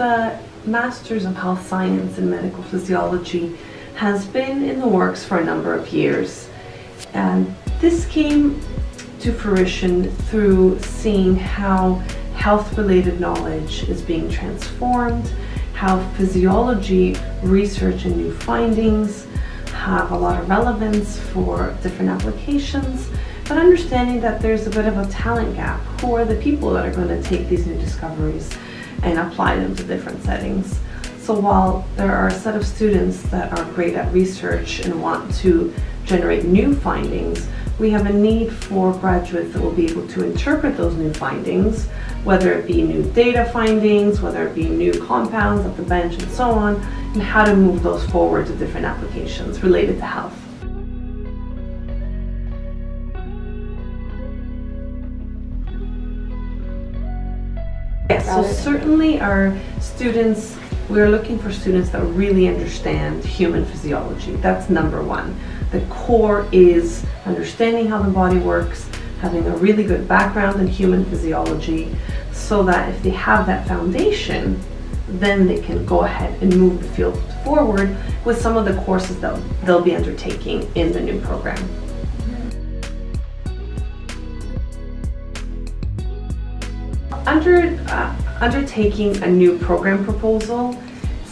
the Masters of Health Science and Medical Physiology has been in the works for a number of years. And this came to fruition through seeing how health-related knowledge is being transformed, how physiology research and new findings have a lot of relevance for different applications, but understanding that there's a bit of a talent gap. Who are the people that are going to take these new discoveries and apply them to different settings? So while there are a set of students that are great at research and want to generate new findings, we have a need for graduates that will be able to interpret those new findings, whether it be new data findings, whether it be new compounds at the bench and so on, and how to move those forward to different applications related to health. So certainly our students, we're looking for students that really understand human physiology. That's number one. The core is understanding how the body works, having a really good background in human physiology, so that if they have that foundation, then they can go ahead and move the field forward with some of the courses that they'll be undertaking in the new program. Under, uh, undertaking a new program proposal,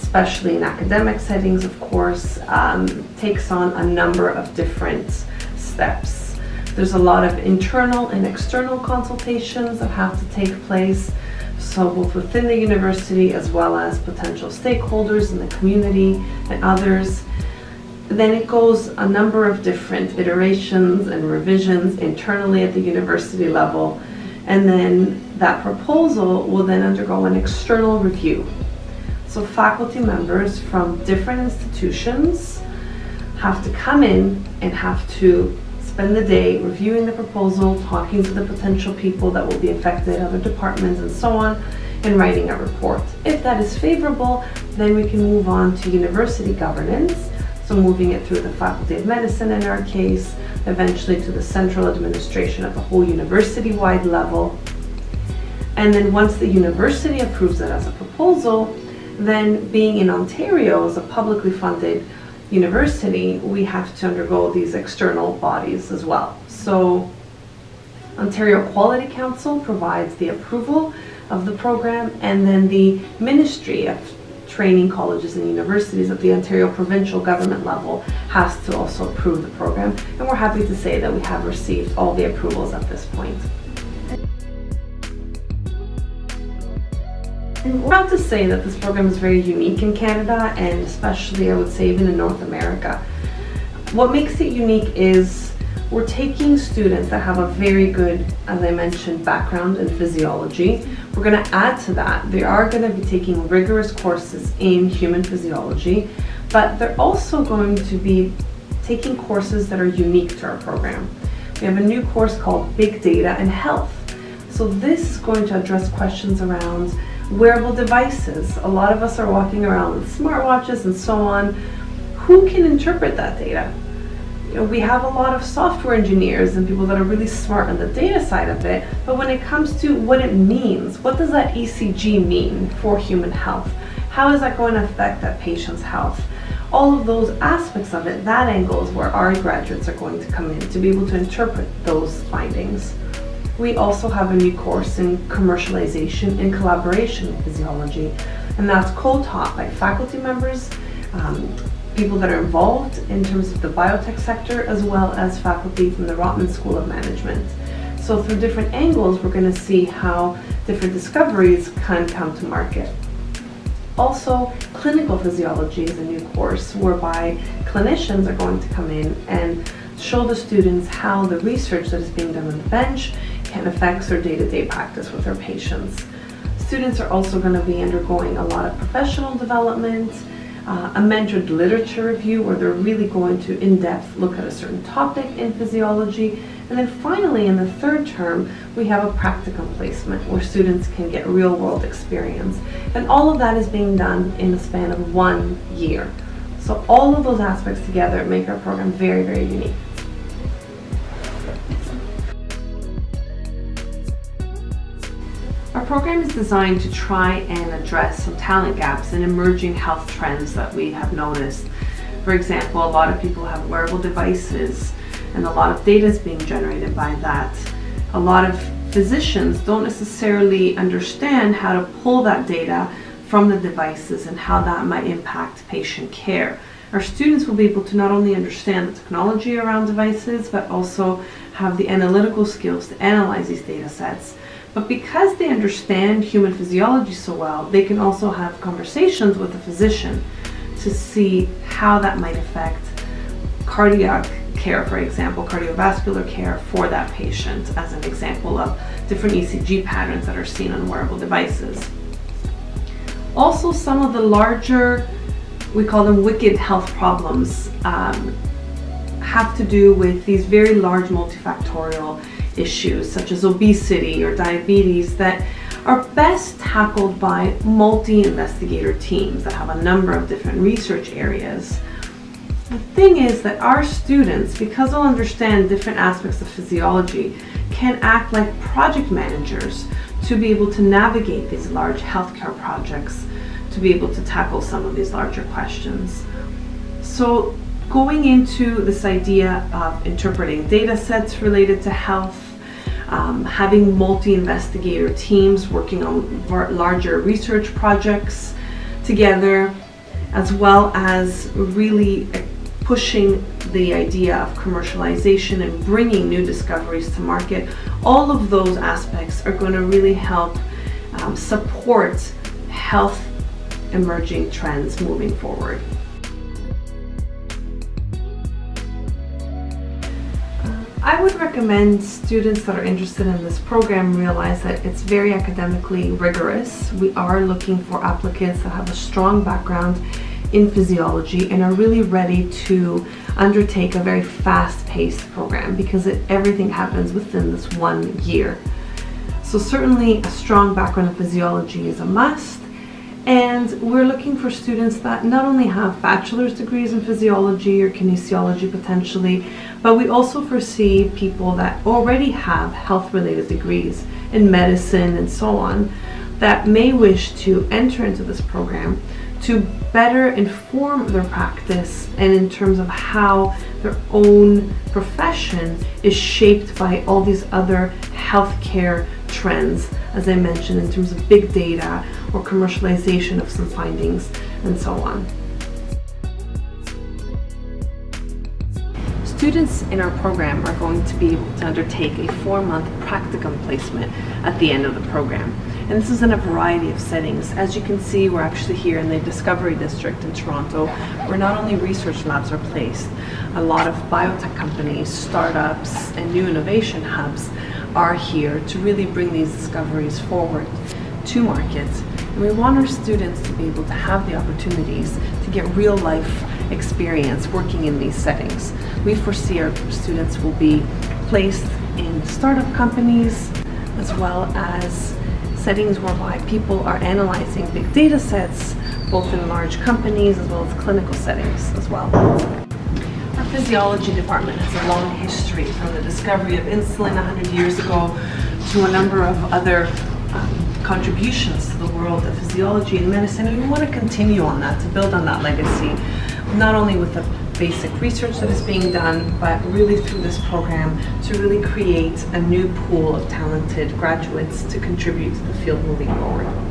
especially in academic settings, of course, um, takes on a number of different steps. There's a lot of internal and external consultations that have to take place, so both within the university as well as potential stakeholders in the community and others. Then it goes a number of different iterations and revisions internally at the university level, and then that proposal will then undergo an external review. So faculty members from different institutions have to come in and have to spend the day reviewing the proposal, talking to the potential people that will be affected, other departments and so on, and writing a report. If that is favorable, then we can move on to university governance, so moving it through the Faculty of Medicine in our case, eventually to the central administration at the whole university-wide level. And then once the university approves it as a proposal, then being in Ontario as a publicly funded university, we have to undergo these external bodies as well. So Ontario Quality Council provides the approval of the program and then the Ministry of Training Colleges and Universities at the Ontario provincial government level has to also approve the program and we're happy to say that we have received all the approvals at this point. I'm proud to say that this program is very unique in Canada and especially I would say even in North America. What makes it unique is we're taking students that have a very good, as I mentioned, background in physiology. We're going to add to that. They are going to be taking rigorous courses in human physiology, but they're also going to be taking courses that are unique to our program. We have a new course called Big Data and Health. So this is going to address questions around wearable devices. A lot of us are walking around with smartwatches and so on. Who can interpret that data? You know, we have a lot of software engineers and people that are really smart on the data side of it, but when it comes to what it means, what does that ECG mean for human health? How is that going to affect that patient's health? All of those aspects of it, that angle is where our graduates are going to come in to be able to interpret those findings. We also have a new course in commercialization and collaboration physiology, and that's co-taught by faculty members, um, people that are involved in terms of the biotech sector, as well as faculty from the Rotman School of Management. So through different angles, we're going to see how different discoveries can come to market. Also, clinical physiology is a new course whereby clinicians are going to come in and show the students how the research that is being done on the bench can affect their day-to-day -day practice with their patients. Students are also going to be undergoing a lot of professional development, uh, a mentored literature review where they're really going to in-depth look at a certain topic in physiology. And then finally, in the third term, we have a practicum placement where students can get real-world experience. And all of that is being done in the span of one year. So all of those aspects together make our program very, very unique. Program is designed to try and address some talent gaps and emerging health trends that we have noticed. For example, a lot of people have wearable devices and a lot of data is being generated by that. A lot of physicians don't necessarily understand how to pull that data from the devices and how that might impact patient care. Our students will be able to not only understand the technology around devices, but also have the analytical skills to analyze these data sets. But because they understand human physiology so well, they can also have conversations with a physician to see how that might affect cardiac care, for example, cardiovascular care for that patient, as an example of different ECG patterns that are seen on wearable devices. Also, some of the larger we call them wicked health problems, um, have to do with these very large multifactorial issues such as obesity or diabetes that are best tackled by multi-investigator teams that have a number of different research areas. The thing is that our students, because they'll understand different aspects of physiology, can act like project managers to be able to navigate these large healthcare projects to be able to tackle some of these larger questions. So going into this idea of interpreting data sets related to health, um, having multi-investigator teams working on larger research projects together, as well as really pushing the idea of commercialization and bringing new discoveries to market, all of those aspects are going to really help um, support health emerging trends moving forward. I would recommend students that are interested in this program realize that it's very academically rigorous. We are looking for applicants that have a strong background in physiology and are really ready to undertake a very fast-paced program because it, everything happens within this one year. So certainly a strong background in physiology is a must and we're looking for students that not only have bachelor's degrees in physiology or kinesiology potentially, but we also foresee people that already have health related degrees in medicine and so on that may wish to enter into this program to better inform their practice and in terms of how their own profession is shaped by all these other healthcare trends, as I mentioned, in terms of big data or commercialization of some findings and so on. Students in our program are going to be able to undertake a four-month practicum placement at the end of the program. And this is in a variety of settings. As you can see, we're actually here in the Discovery District in Toronto, where not only research labs are placed, a lot of biotech companies, startups, and new innovation hubs are here to really bring these discoveries forward to market. We want our students to be able to have the opportunities to get real life experience working in these settings. We foresee our students will be placed in startup companies as well as settings whereby people are analyzing big data sets both in large companies as well as clinical settings as well. Our physiology department has a long history from the discovery of insulin 100 years ago to a number of other um, contributions world of physiology and medicine and we want to continue on that, to build on that legacy, not only with the basic research that is being done, but really through this program to really create a new pool of talented graduates to contribute to the field moving forward.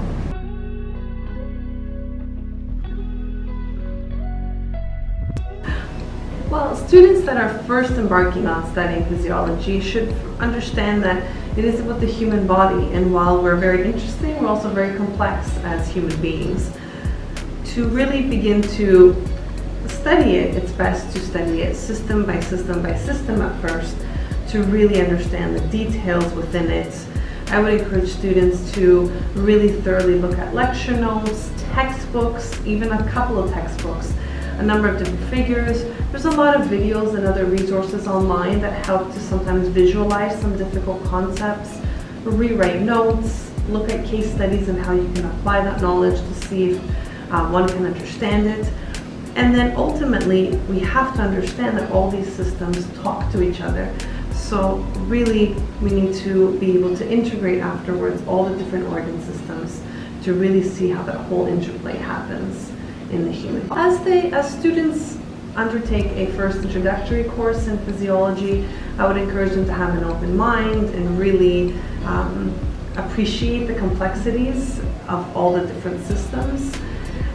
Students that are first embarking on studying physiology should understand that it is about the human body, and while we're very interesting, we're also very complex as human beings. To really begin to study it, it's best to study it system by system by system at first to really understand the details within it. I would encourage students to really thoroughly look at lecture notes, textbooks, even a couple of textbooks, a number of different figures. There's a lot of videos and other resources online that help to sometimes visualize some difficult concepts, rewrite notes, look at case studies and how you can apply that knowledge to see if uh, one can understand it. And then ultimately, we have to understand that all these systems talk to each other. So really, we need to be able to integrate afterwards all the different organ systems to really see how that whole interplay happens in the human. As they, as students undertake a first introductory course in physiology, I would encourage them to have an open mind and really um, appreciate the complexities of all the different systems.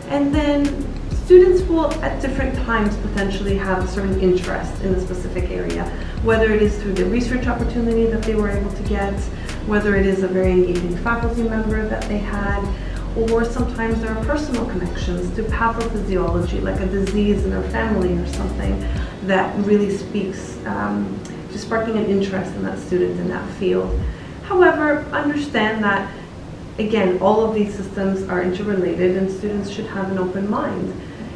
And then students will at different times potentially have a certain interest in a specific area, whether it is through the research opportunity that they were able to get, whether it is a very engaging faculty member that they had, or sometimes there are personal connections to pathophysiology, like a disease in their family or something that really speaks um, to sparking an interest in that student in that field. However, understand that, again, all of these systems are interrelated and students should have an open mind.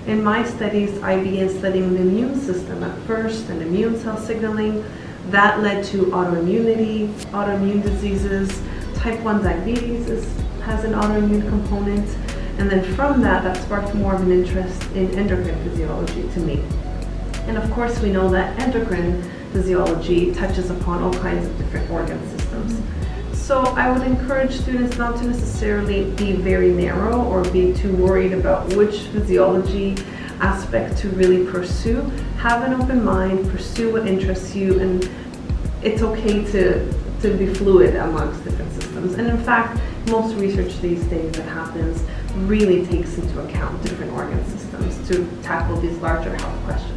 In my studies, I began studying the immune system at first and immune cell signaling. That led to autoimmunity, autoimmune diseases, type 1 diabetes is has an autoimmune component. And then from that, that sparked more of an interest in endocrine physiology to me. And of course, we know that endocrine physiology touches upon all kinds of different organ systems. So I would encourage students not to necessarily be very narrow or be too worried about which physiology aspect to really pursue. Have an open mind, pursue what interests you, and it's okay to, to be fluid amongst different systems. And in fact, most research these days that happens really takes into account different organ systems to tackle these larger health questions.